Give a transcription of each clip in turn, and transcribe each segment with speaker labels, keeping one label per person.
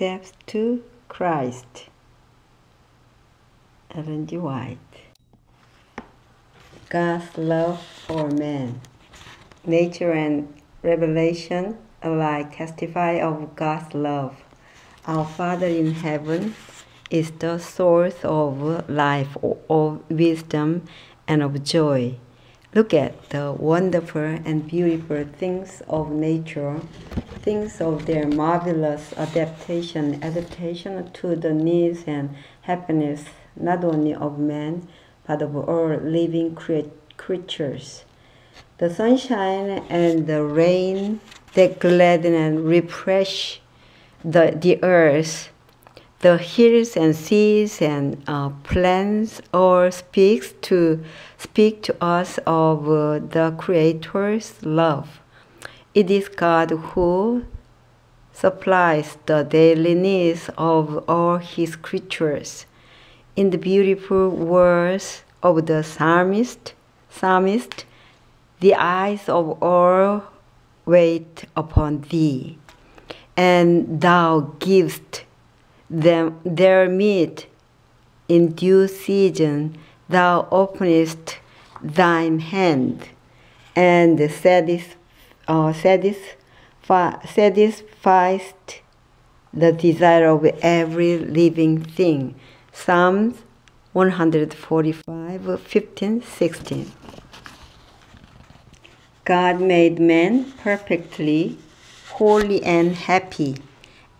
Speaker 1: Steps to Christ. Ellen G. White. God's love for man. Nature and revelation alike testify of God's love. Our Father in heaven is the source of life, of wisdom, and of joy. Look at the wonderful and beautiful things of nature, things of their marvelous adaptation, adaptation to the needs and happiness not only of man, but of all living cre- creatures. The sunshine and the rain that gladden and refresh the, the earth the hills and seas and uh, plants all speaks to speak to us of uh, the creator's love. It is god who supplies the daily needs of all his creatures. In the beautiful words of the psalmist psalmist the eyes of all wait upon thee and thou givest them their meat. In due season thou openest thine hand and satisf- uh, satisfy, satisfiest the desire of every living thing. Psalms 145 15 16 god made man perfectly holy and happy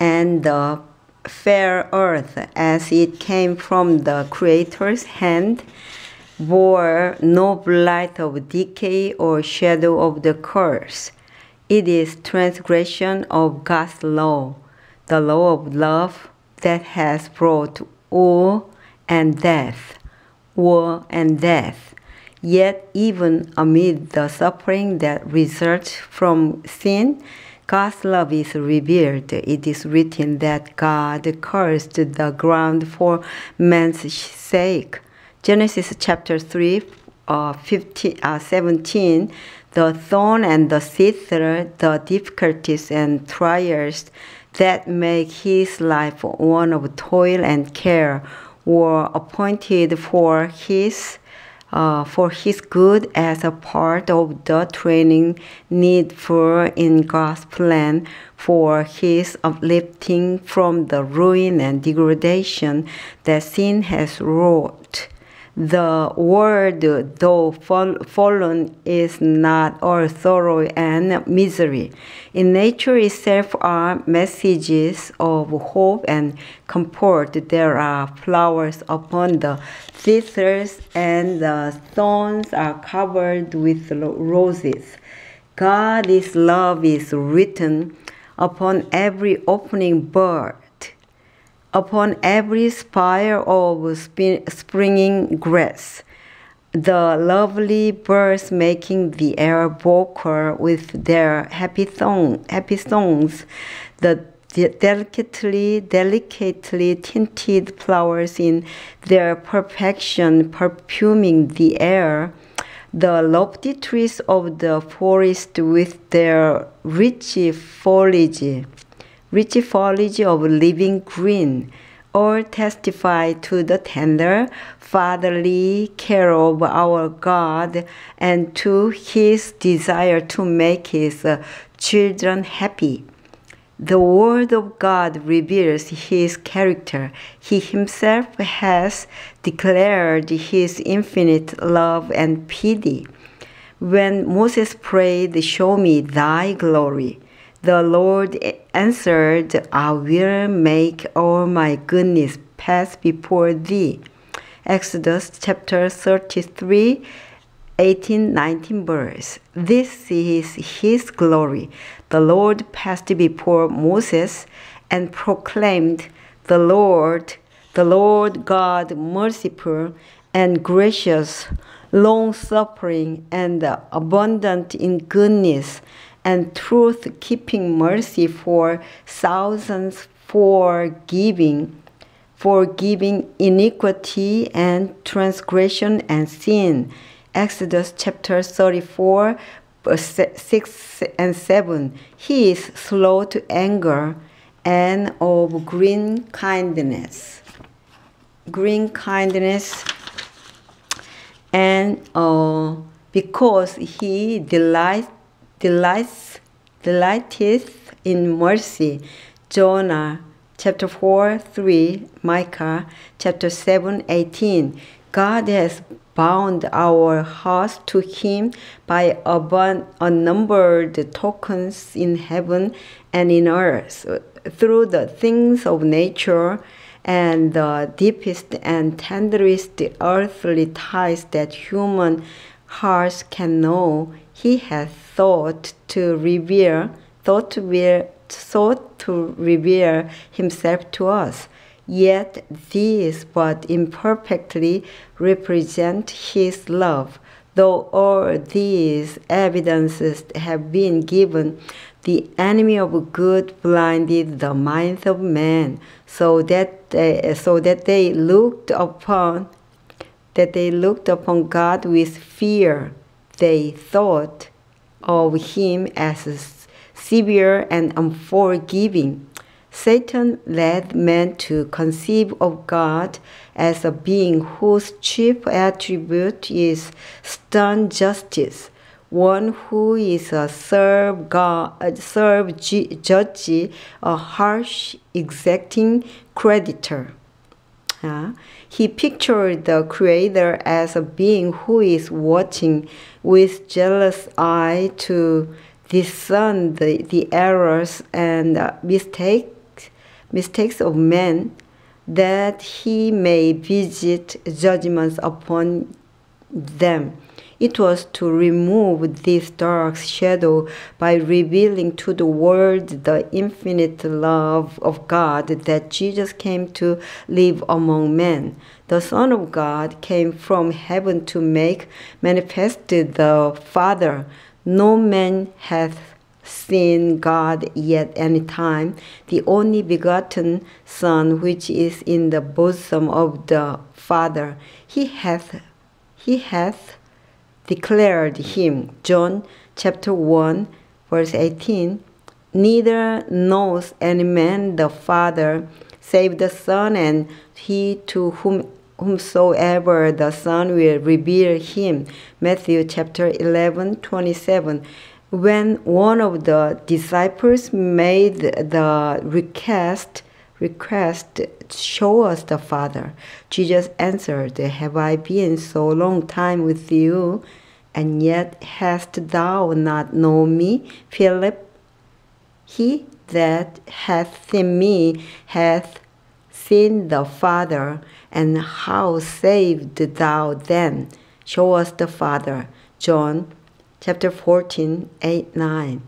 Speaker 1: and the fair earth as it came from the Creator's hand bore no blight of decay or shadow of the curse. It is transgression of God's law, the law of love that has brought war and death, war and death. Yet, even amid the suffering that results from sin, God's love is revealed. It is written that God cursed the ground for man's sake. Genesis chapter 3, uh, 15, uh, 17. The thorn and the thither, the difficulties and trials that make his life one of toil and care were appointed for his uh, for his good as a part of the training needful in God's plan for his uplifting from the ruin and degradation that sin has wrought. The world, though fallen, is not all sorrow and misery. In nature itself are messages of hope and comfort. There are flowers upon the thistles, and the thorns are covered with roses. God's love is written upon every opening bud upon every spire of springing grass. The lovely birds making the air vocal with their happy happy songs. The delicately, delicately tinted flowers in their perfection, perfuming the air. The lofty trees of the forest with their rich foliage rich foliage of living green, all testify to the tender, fatherly care of our God and to his desire to make his uh, children happy. The Word of God reveals His character. He Himself has declared His infinite love and pity. When Moses prayed, Show me thy glory, the Lord answered, I will make all my goodness pass before thee. Exodus chapter 33, 18, 19 verse. This is his glory. The Lord passed before Moses and proclaimed, The Lord, the Lord God merciful and gracious, long suffering and abundant in goodness and truth keeping mercy for thousands forgiving forgiving iniquity and transgression and sin exodus chapter 34 6 and 7 he is slow to anger and of green kindness. Green kindness and uh, because he delight, delights, delighteth in mercy. Jonah chapter 4, 3, Micah chapter 7, 18. God has bound our hearts to Him by unnumbered tokens in heaven and in earth, through the things of nature and the deepest and tenderest earthly ties that human hearts can know. He has thought to reveal, thought to be, thought to reveal Himself to us. Yet these but imperfectly represent His love. Though all these evidences have been given, the enemy of good blinded the minds of men, so that so that they looked upon that they looked upon God with fear. They thought of Him as severe and unforgiving. Satan led men to conceive of God as a being whose chief attribute is stern justice, one who is a serve God, serve judge, a harsh, exacting creditor. Uh, he pictured the Creator as a being who is watching with jealous eye to discern the, the errors and uh, mistakes mistakes of men, that he may visit judgments upon them. It was to remove this dark shadow by revealing to the world the infinite love of God that Jesus came to live among men. The Son of God came from heaven to make manifested the Father. No man hath seen God yet any time, the only begotten Son, which is in the bosom of the Father, he hath he hath declared him. John chapter 1, verse 18. Neither knows any man the Father save the Son, and he to whom whomsoever the Son will reveal him. Matthew chapter 11, 27 when one of the disciples made the request request show us the father jesus answered have i been so long time with you and yet hast thou not known me philip? He that hath seen me hath seen the father and how saved thou then? Show us the father. John chapter 14, 8, 9.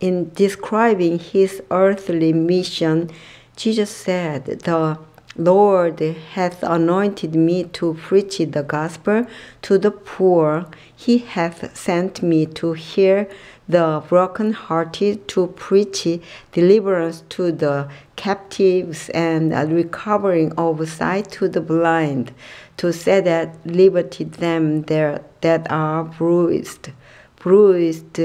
Speaker 1: In describing his earthly mission, Jesus said, The Lord hath anointed me to preach the gospel to the poor. He hath sent me to heal the brokenhearted, to preach deliverance to the captives and recovering of sight to the blind, to set at liberty them there that are bruised bruised.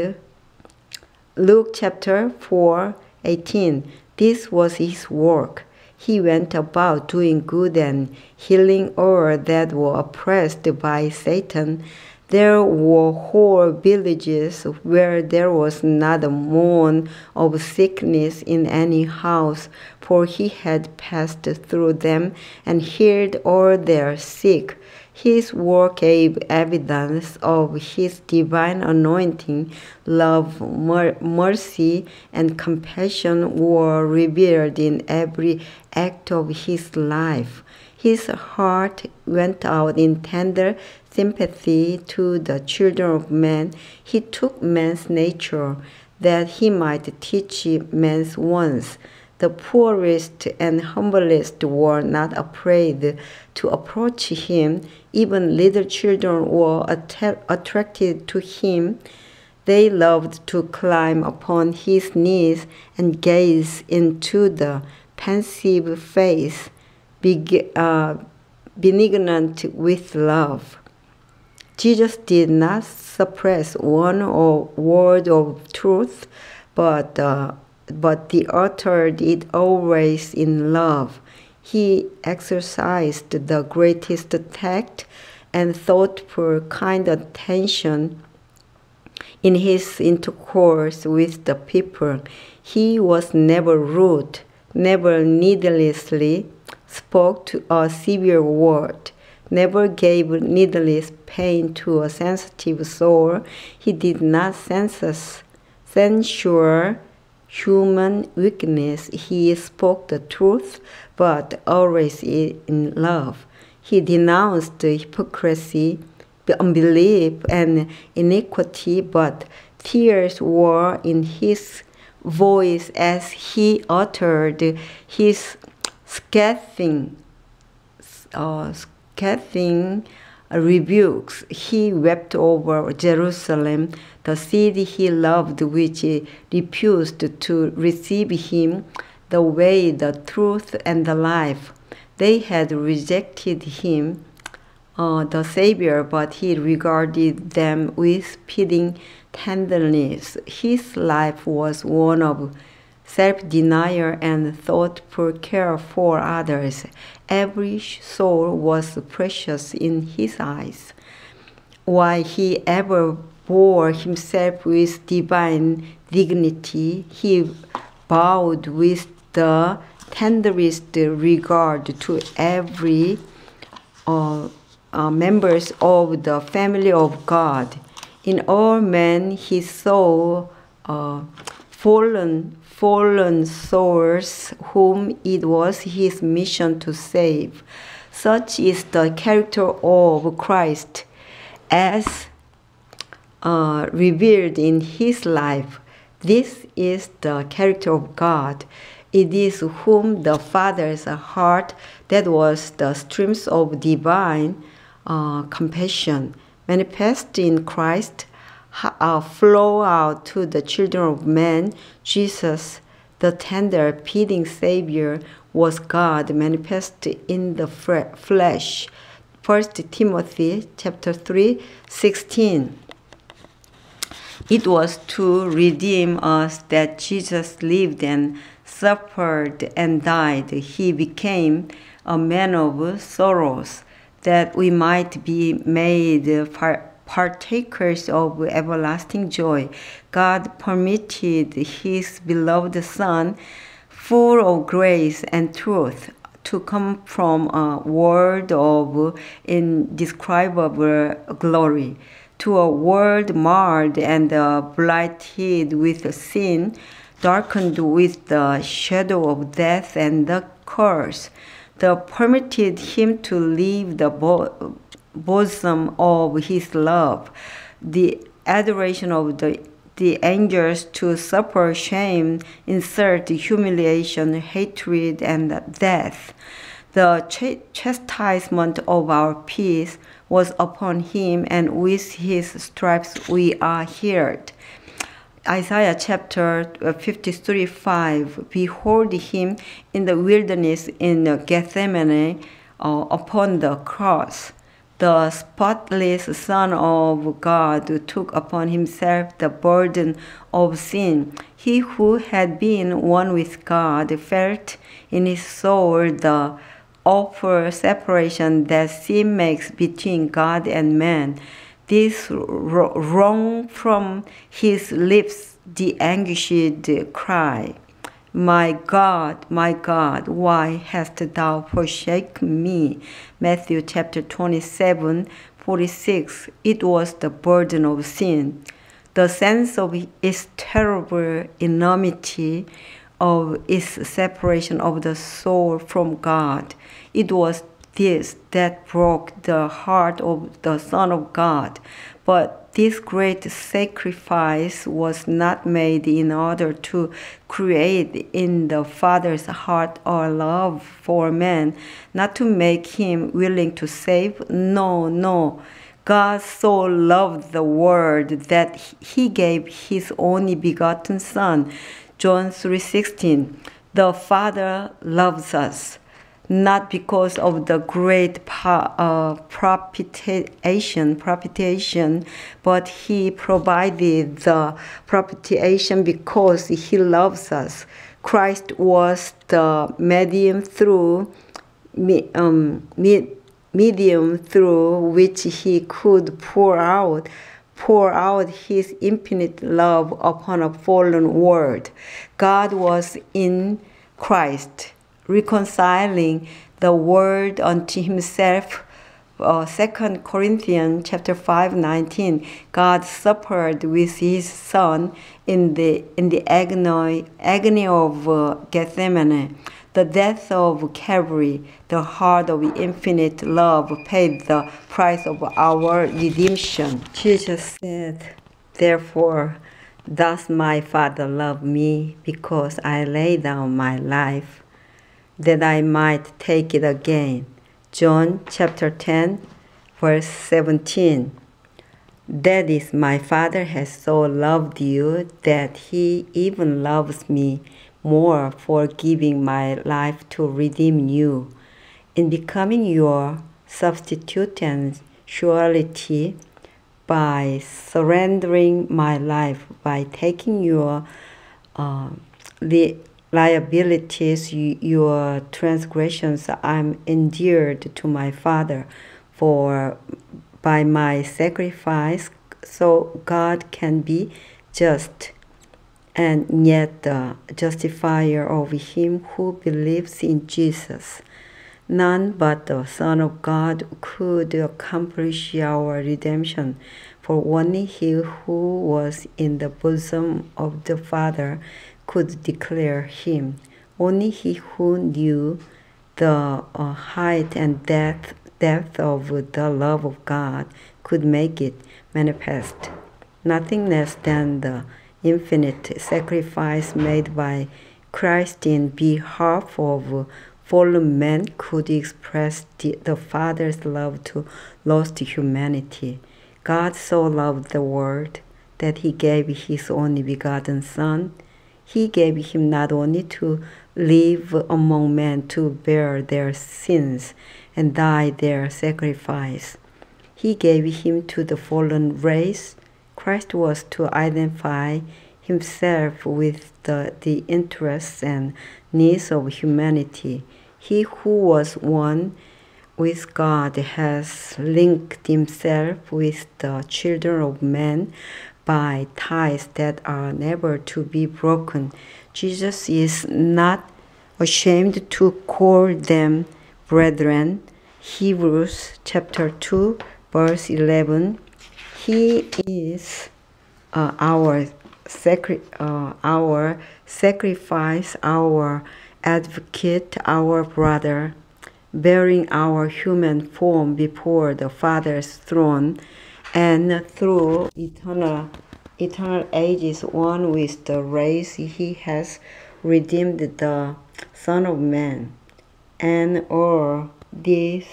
Speaker 1: Luke chapter 4 18. This was his work. He went about doing good and healing all that were oppressed by Satan. There were whole villages where there was not a moan of sickness in any house, for he had passed through them and healed all their sick. His work gave evidence of his divine anointing, love, mer- mercy, and compassion were revealed in every act of his life. His heart went out in tender sympathy to the children of men. He took man's nature that he might teach man's wants the poorest and humblest were not afraid to approach him. Even little children were att- attracted to him. They loved to climb upon his knees and gaze into the pensive face, beg- uh, benignant with love. Jesus did not suppress one or word of truth, but uh, but the author did always in love. He exercised the greatest tact and thoughtful kind attention in his intercourse with the people. He was never rude, never needlessly spoke to a severe word, never gave needless pain to a sensitive soul. He did not censure human weakness. He spoke the truth, but always in love. He denounced hypocrisy, unbelief, and iniquity, but tears were in his voice as he uttered his scathing, uh, scathing rebukes. He wept over Jerusalem, the city he loved, which refused to receive him the way, the truth, and the life. They had rejected him, uh, the Savior, but he regarded them with pitying tenderness. His life was one of self denial and thoughtful care for others. Every soul was precious in his eyes. While he ever bore himself with divine dignity, he bowed with the tenderest regard to every uh, uh, members of the family of God. In all men, he saw uh, fallen fallen souls whom it was his mission to save. Such is the character of Christ as uh, revealed in his life. This is the character of God. It is whom the Father's heart that was the streams of divine uh, compassion manifest in Christ uh, flow out to the children of men. Jesus, the tender, pitying Savior, was God manifested in the flesh. 1 Timothy chapter 3, 16. It was to redeem us that Jesus lived and suffered and died. He became a man of sorrows, that we might be made partakers of everlasting joy. God permitted His beloved Son, full of grace and truth, to come from a world of indescribable glory to a world marred and uh, blighted with sin, darkened with the shadow of death and the curse. The permitted him to leave the bosom of his love, the adoration of the, the angels to suffer shame, insult, humiliation, hatred, and death. The ch- chastisement of our peace was upon him, and with his stripes we are healed. Isaiah chapter 53 5 Behold him in the wilderness in Gethsemane uh, upon the cross the spotless Son of God took upon himself the burden of sin. He who had been one with God felt in his soul the awful separation that sin makes between God and man. This wrung from his lips the anguished cry. My God, my God, why hast thou forsaken me? Matthew chapter 27, 46. It was the burden of sin. The sense of its terrible enormity, of its separation of the soul from God. It was this that broke the heart of the Son of God. But this great sacrifice was not made in order to create in the Father's heart a love for man, not to make him willing to save. No, no. God so loved the world that he gave his only begotten son. John 3:16. The Father loves us not because of the great uh, propitiation, propitiation, but He provided the propitiation because He loves us. Christ was the medium through um, medium through which He could pour out pour out his infinite love upon a fallen world. God was in Christ, reconciling the world unto himself. Uh, 2 Corinthians chapter 5 19 God suffered with his son in the in the agony agony of uh, Gethsemane the death of Calvary, the heart of infinite love, paid the price of our redemption. Jesus said, Therefore, does my Father love me because I lay down my life that I might take it again. John chapter 10, verse 17. That is, my Father has so loved you that he even loves me more for giving my life to redeem you. In becoming your substitute and surety, by surrendering my life, by taking your uh, the liabilities, your transgressions, I'm endeared to my Father, for by my sacrifice, so God can be just and yet the justifier of him who believes in Jesus. None but the Son of God could accomplish our redemption, for only he who was in the bosom of the Father could declare him. Only he who knew the uh, height and depth, depth of the love of God could make it manifest. Nothing less than the infinite sacrifice made by Christ in behalf of fallen man could express the, the Father's love to lost humanity. God so loved the world that he gave his only begotten Son. He gave him not only to live among men to bear their sins and die their sacrifice. He gave him to the fallen race Christ was to identify himself with the, the interests and needs of humanity. He who was one with God has linked himself with the children of men by ties that are never to be broken. Jesus is not ashamed to call them brethren. Hebrews chapter 2 verse 11 he is uh, our sacri- uh, our sacrifice, our advocate, our brother, bearing our human form before the Father's throne, and through eternal eternal ages, one with the race, he has redeemed the Son of Man, and or this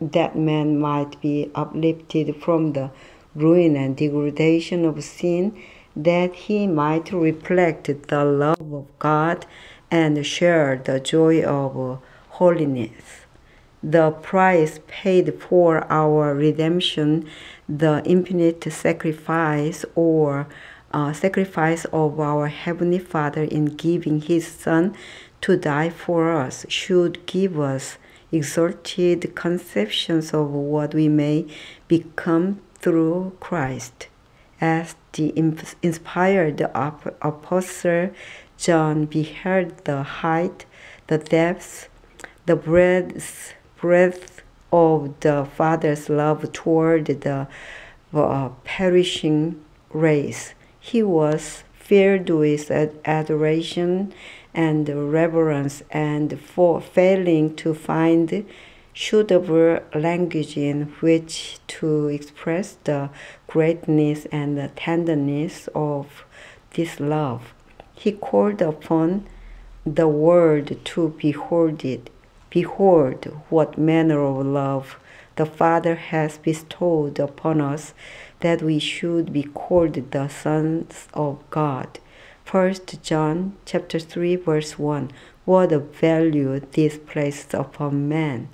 Speaker 1: that man might be uplifted from the ruin and degradation of sin, that he might reflect the love of God and share the joy of holiness. The price paid for our redemption, the infinite sacrifice or uh, sacrifice of our Heavenly Father in giving His Son to die for us, should give us exalted conceptions of what we may become through Christ. As the inspired apostle John beheld the height, the depths, the breadth, breadth of the Father's love toward the uh, perishing race, he was filled with adoration and reverence, and for failing to find suitable language in which to express the greatness and the tenderness of this love. He called upon the world to behold it. Behold, what manner of love the Father has bestowed upon us that we should be called the sons of God. 1 John chapter 3 verse 1 what a value this placed upon man.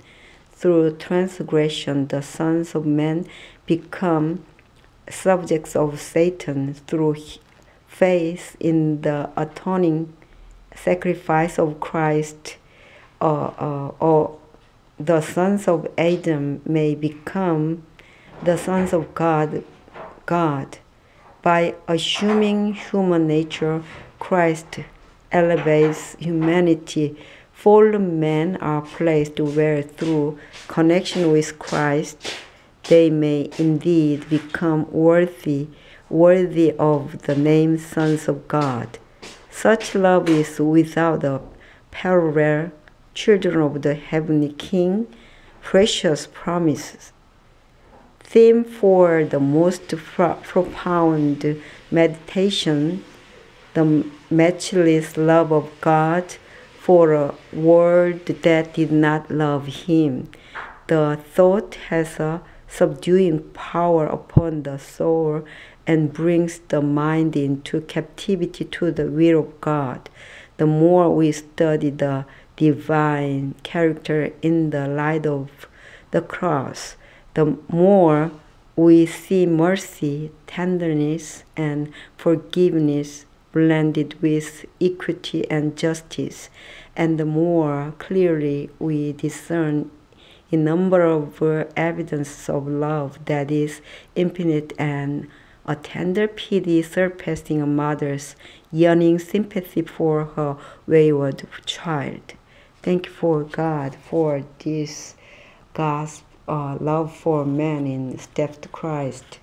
Speaker 1: Through transgression, the sons of men become subjects of Satan through faith in the atoning sacrifice of Christ, uh, or the sons of Adam may become the sons of God. God, by assuming human nature, Christ elevates humanity. Fallen men are placed where, through connection with Christ, they may indeed become worthy, worthy of the name sons of God. Such love is without a parallel, children of the heavenly King, precious promises. Theme for the most profound meditation the matchless love of God for a world that did not love Him. The thought has a subduing power upon the soul and brings the mind into captivity to the will of God. The more we study the divine character in the light of the cross, the more we see mercy, tenderness, and forgiveness blended with equity and justice, and the more clearly we discern a number of evidences of love that is infinite and a tender pity surpassing a mother's yearning sympathy for her wayward child. Thank you for God for this God's uh, love for man in step to Christ.